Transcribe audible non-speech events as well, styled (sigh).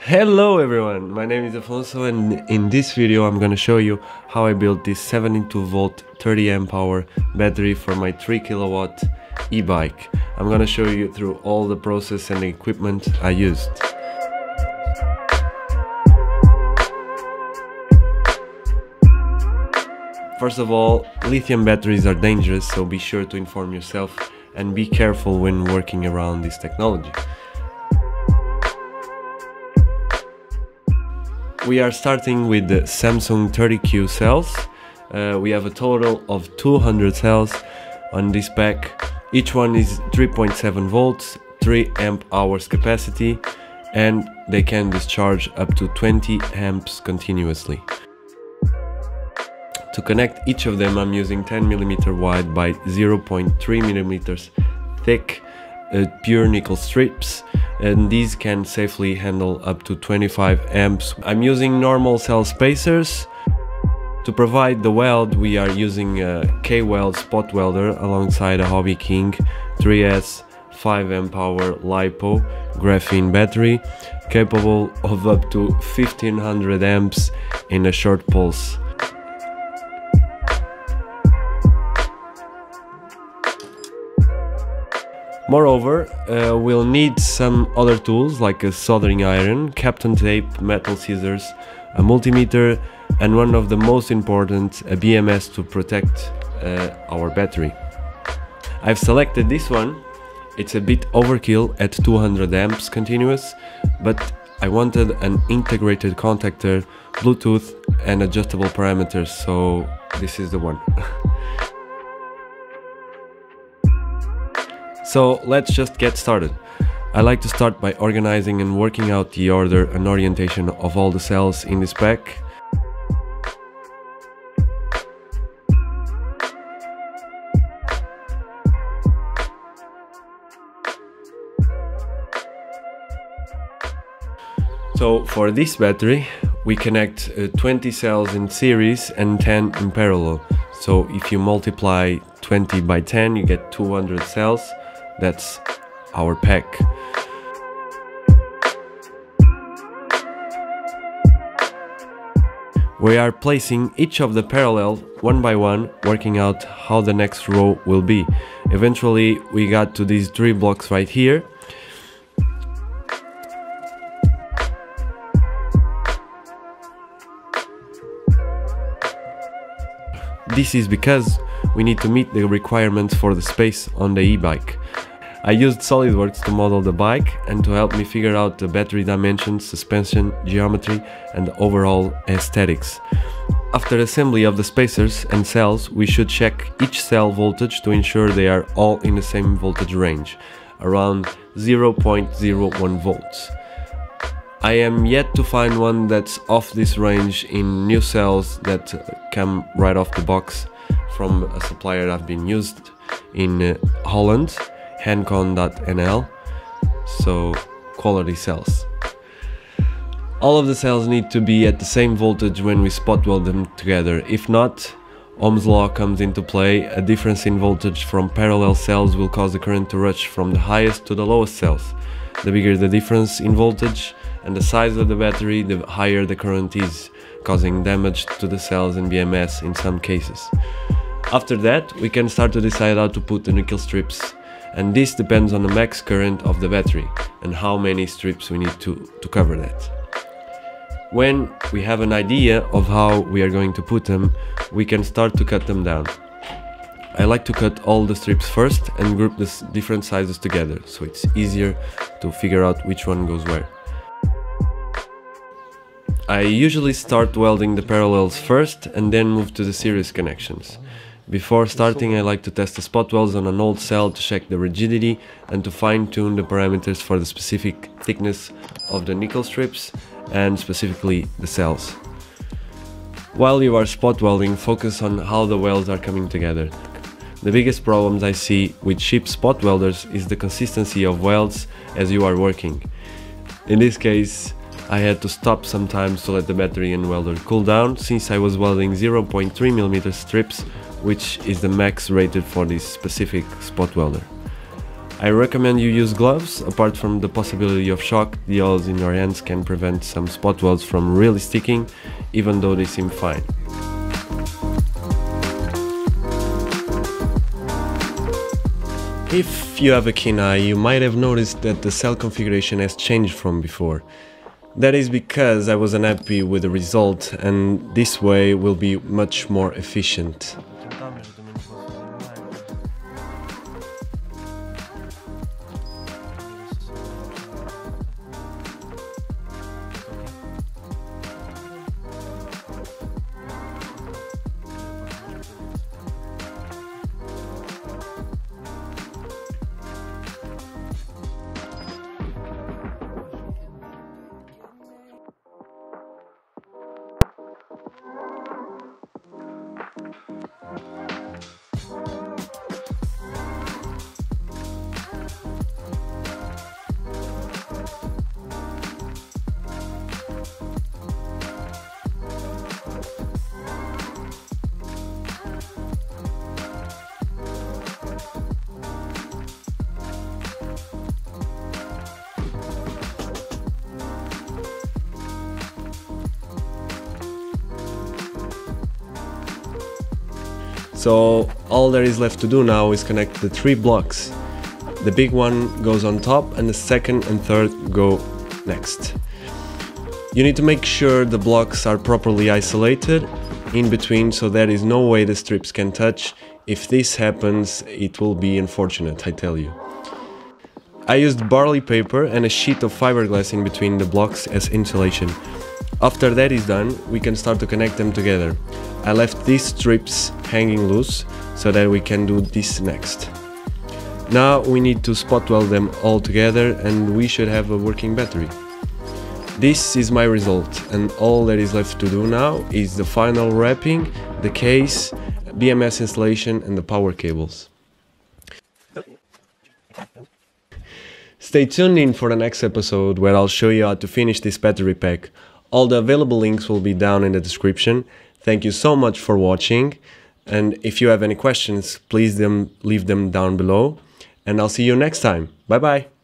Hello everyone, my name is Afonso and in this video I'm gonna show you how I built this 72 volt 30 amp hour battery for my 3 kilowatt e-bike. I'm gonna show you through all the process and the equipment I used. First of all, lithium batteries are dangerous so be sure to inform yourself and be careful when working around this technology. We are starting with the Samsung 30Q cells. Uh, we have a total of 200 cells on this pack. Each one is 3.7 volts, 3 amp hours capacity and they can discharge up to 20 amps continuously. To connect each of them I'm using 10mm wide by 0.3mm thick uh, pure nickel strips and these can safely handle up to 25 amps. I'm using normal cell spacers. To provide the weld we are using a K-Weld spot welder alongside a Hobby King 3S 5 amp hour LiPo graphene battery capable of up to 1500 amps in a short pulse. Moreover, uh, we'll need some other tools like a soldering iron, Kapton tape, metal scissors, a multimeter and one of the most important, a BMS to protect uh, our battery. I've selected this one, it's a bit overkill at 200 amps continuous, but I wanted an integrated contactor, Bluetooth and adjustable parameters, so this is the one. (laughs) So let's just get started. I like to start by organizing and working out the order and orientation of all the cells in this pack. So for this battery, we connect uh, 20 cells in series and 10 in parallel. So if you multiply 20 by 10, you get 200 cells. That's our pack. We are placing each of the parallel one by one, working out how the next row will be. Eventually we got to these three blocks right here. This is because we need to meet the requirements for the space on the e-bike. I used SolidWorks to model the bike and to help me figure out the battery dimensions, suspension, geometry and overall aesthetics. After assembly of the spacers and cells, we should check each cell voltage to ensure they are all in the same voltage range, around 0.01 volts. I am yet to find one that's off this range in new cells that come right off the box from a supplier I've been used in uh, Holland nkon.nl so quality cells all of the cells need to be at the same voltage when we spot weld them together. If not Ohm's law comes into play. A difference in voltage from parallel cells will cause the current to rush from the highest to the lowest cells. The bigger the difference in voltage and the size of the battery the higher the current is causing damage to the cells and BMS in some cases. After that we can start to decide how to put the nickel strips and this depends on the max current of the battery and how many strips we need to, to cover that. When we have an idea of how we are going to put them, we can start to cut them down. I like to cut all the strips first and group the different sizes together, so it's easier to figure out which one goes where. I usually start welding the parallels first and then move to the series connections. Before starting I like to test the spot welds on an old cell to check the rigidity and to fine tune the parameters for the specific thickness of the nickel strips and specifically the cells. While you are spot welding, focus on how the welds are coming together. The biggest problems I see with cheap spot welders is the consistency of welds as you are working. In this case, I had to stop sometimes to let the battery and welder cool down since I was welding 0.3mm strips which is the max rated for this specific spot welder. I recommend you use gloves. Apart from the possibility of shock, the oils in your hands can prevent some spot welds from really sticking, even though they seem fine. If you have a keen eye, you might have noticed that the cell configuration has changed from before. That is because I was unhappy with the result and this way will be much more efficient. So all there is left to do now is connect the three blocks. The big one goes on top and the second and third go next. You need to make sure the blocks are properly isolated in between so there is no way the strips can touch. If this happens, it will be unfortunate, I tell you. I used barley paper and a sheet of fiberglass in between the blocks as insulation. After that is done, we can start to connect them together. I left these strips hanging loose so that we can do this next. Now we need to spot weld them all together and we should have a working battery. This is my result and all that is left to do now is the final wrapping, the case, BMS installation and the power cables. Stay tuned in for the next episode where I'll show you how to finish this battery pack. All the available links will be down in the description Thank you so much for watching. And if you have any questions, please them, leave them down below. And I'll see you next time. Bye bye.